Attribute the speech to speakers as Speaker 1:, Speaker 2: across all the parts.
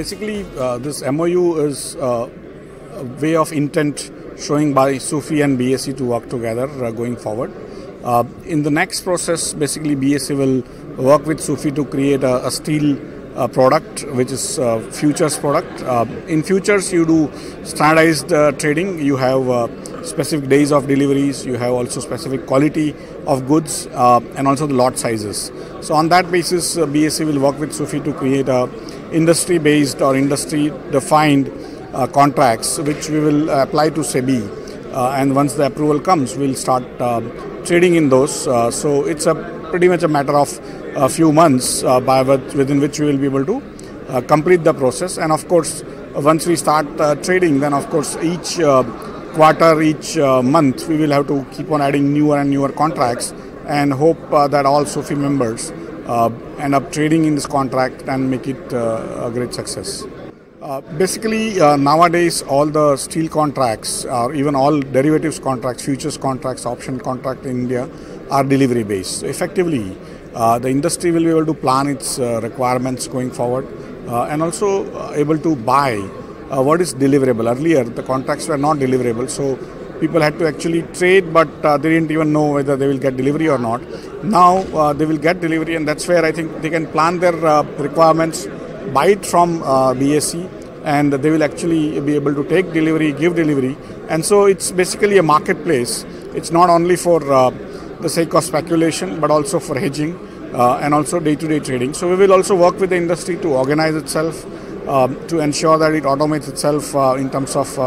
Speaker 1: basically, uh, this MOU is uh, a way of intent showing by SUFI and BSE to work together uh, going forward. Uh, in the next process, basically, BSE will work with SUFI to create a, a steel uh, product, which is uh, futures product. in futures, you do standardized trading. You have specific days of deliveries. You have also specific quality of goods and also the lot sizes. So on that basis, BSE will work with SUFI to create a industry based or industry defined uh, contracts which we will apply to SEBI. Uh, and once the approval comes, we'll start uh, trading in those. Uh, so it's a pretty much a matter of a few months uh, by within which we will be able to uh, complete the process. And of course, once we start trading, then of course each quarter, each month, we will have to keep on adding newer and newer contracts and hope that all SUFI members end up trading in this contract and make it uh, a great success. Uh, basically, nowadays, all the steel contracts, or even all derivatives contracts, futures contracts, option contract in India, are delivery based. So effectively, the industry will be able to plan its requirements going forward and also able to buy uh, what is deliverable. Earlier, the contracts were not deliverable, so people had to actually trade, but uh, they didn't even know whether they will get delivery or not. Now uh, they will get delivery, and that's where I think they can plan their uh, requirements, buy it from uh, BSE, and they will actually be able to take delivery, give delivery. And so it's basically a marketplace. It's not only for uh, the sake of speculation, but also for hedging uh, and also day to day trading. So we will also work with the industry to organize itself. Um, to ensure that it automates itself in terms of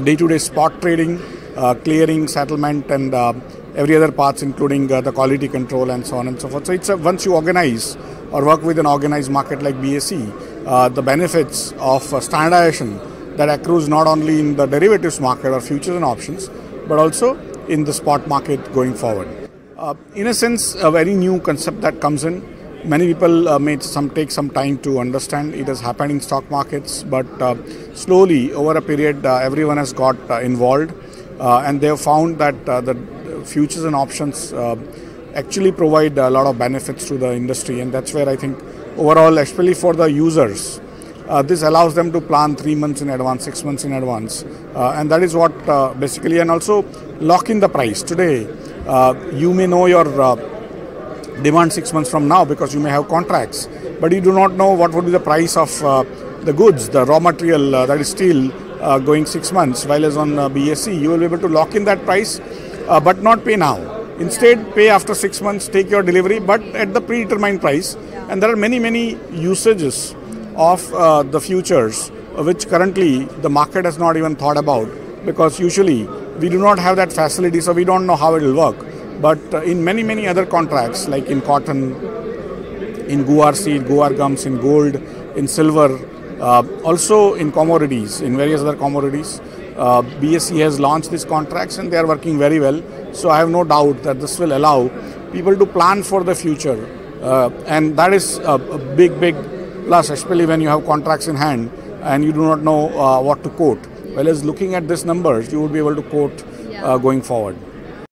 Speaker 1: day to day spot trading, uh, clearing, settlement, and uh, every other parts, including uh, the quality control and so on and so forth. So it's a, once you organize or work with an organized market like BSE, the benefits of standardization that accrues not only in the derivatives market or futures and options, but also in the spot market going forward. Uh, in a sense, a very new concept that comes in Many people uh, may some take some time to understand. It has happened in stock markets, but uh, slowly over a period, uh, everyone has got uh, involved, uh, and they have found that uh, the futures and options actually provide a lot of benefits to the industry, and that's where I think overall, especially for the users, this allows them to plan three months in advance, six months in advance, and that is what basically, and also lock in the price. Today, you may know your demand six months from now because you may have contracts, but you do not know what would be the price of uh, the goods, the raw material uh, that is steel uh, going six months. While as on BSE, you will be able to lock in that price, but not pay now. Instead, pay after six months, take your delivery, but at the predetermined price. And there are many, many usages of uh, the futures which currently the market has not even thought about because usually we do not have that facility, so we don't know how it will work. But uh, in many, many other contracts, like in cotton, in guar seed, guar gums, in gold, in silver, uh, also in commodities, in various other commodities, uh, BSE has launched these contracts and they are working very well. So I have no doubt that this will allow people to plan for the future. Uh, and that is a, a, big, big plus, especially when you have contracts in hand and you do not know uh, what to quote. Whereas looking at these numbers, you would be able to quote uh, going forward.